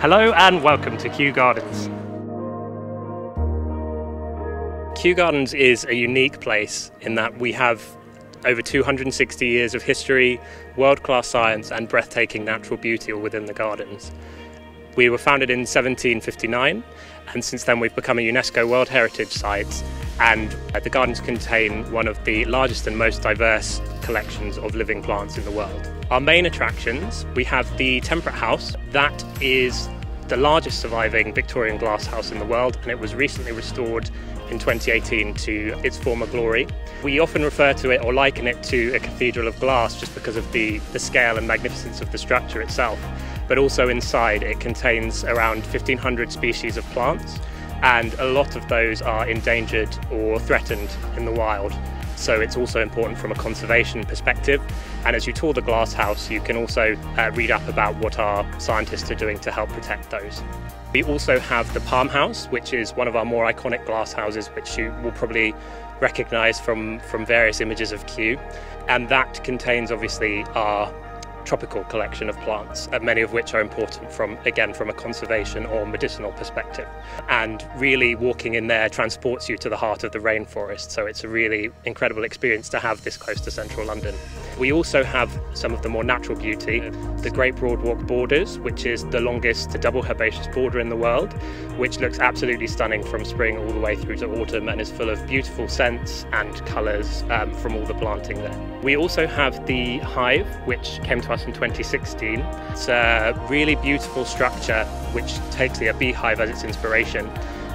Hello and welcome to Kew Gardens. Kew Gardens is a unique place in that we have over 260 years of history, world class science, and breathtaking natural beauty all within the gardens. We were founded in 1759, and since then we've become a UNESCO World Heritage Site. And uh, the gardens contain one of the largest and most diverse collections of living plants in the world. Our main attractions we have the Temperate House, that is the largest surviving Victorian glass house in the world, and it was recently restored in 2018 to its former glory. We often refer to it or liken it to a cathedral of glass just because of the, the scale and magnificence of the structure itself. But also inside, it contains around 1,500 species of plants, and a lot of those are endangered or threatened in the wild. So it's also important from a conservation perspective. And as you tour the glass house, you can also uh, read up about what our scientists are doing to help protect those. We also have the Palm House, which is one of our more iconic glass houses, which you will probably recognize from, from various images of Kew. And that contains obviously our tropical collection of plants, uh, many of which are important from, again, from a conservation or medicinal perspective. And really walking in there transports you to the heart of the rainforest. So it's a really incredible experience to have this close to central London. We also have some of the more natural beauty, the Great Broadwalk Borders, which is the longest double herbaceous border in the world, which looks absolutely stunning from spring all the way through to autumn and is full of beautiful scents and colours um, from all the planting there. We also have the Hive, which came to us in 2016. It's a really beautiful structure which takes the beehive as its inspiration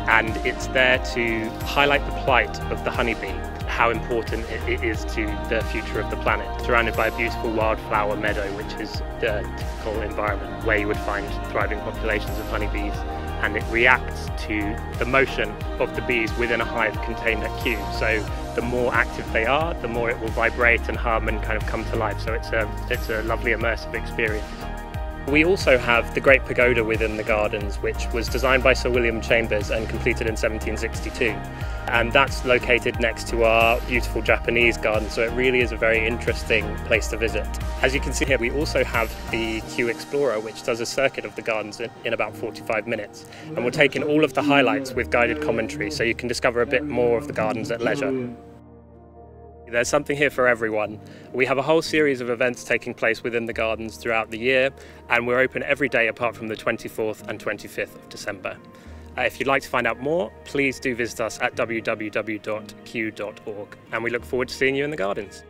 and it's there to highlight the plight of the honeybee, how important it is to the future of the planet. Surrounded by a beautiful wildflower meadow, which is the typical environment where you would find thriving populations of honeybees and it reacts to the motion of the bees within a hive contained at Kew. So the more active they are, the more it will vibrate and hum and kind of come to life. So it's a, it's a lovely immersive experience. We also have the Great Pagoda within the gardens, which was designed by Sir William Chambers and completed in 1762. And that's located next to our beautiful Japanese garden, so it really is a very interesting place to visit. As you can see here, we also have the Kew Explorer, which does a circuit of the gardens in, in about 45 minutes. And we'll take in all of the highlights with guided commentary, so you can discover a bit more of the gardens at leisure. There's something here for everyone. We have a whole series of events taking place within the gardens throughout the year, and we're open every day apart from the 24th and 25th of December. Uh, if you'd like to find out more, please do visit us at www.kew.org, and we look forward to seeing you in the gardens.